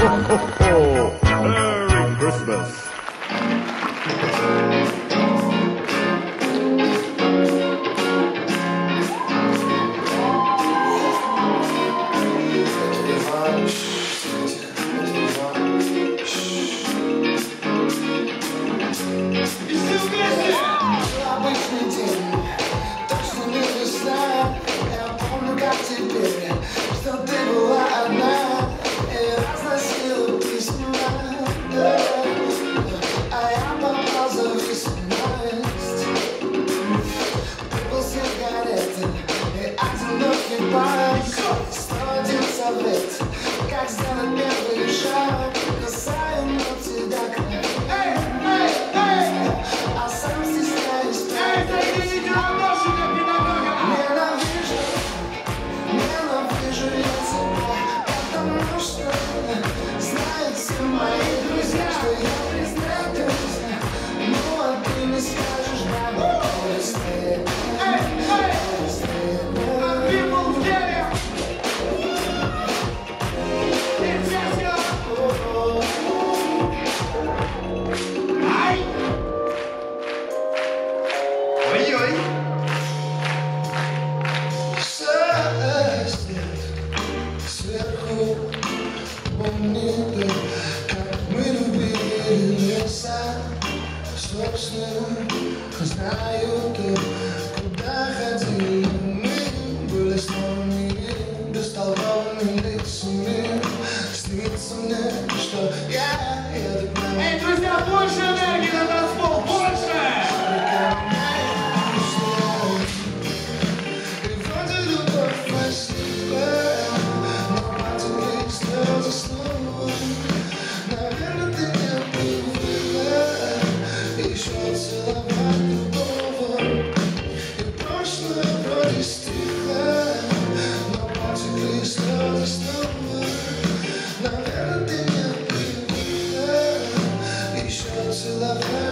oh, oh, oh. sad, slow, slow, cause now you still love her.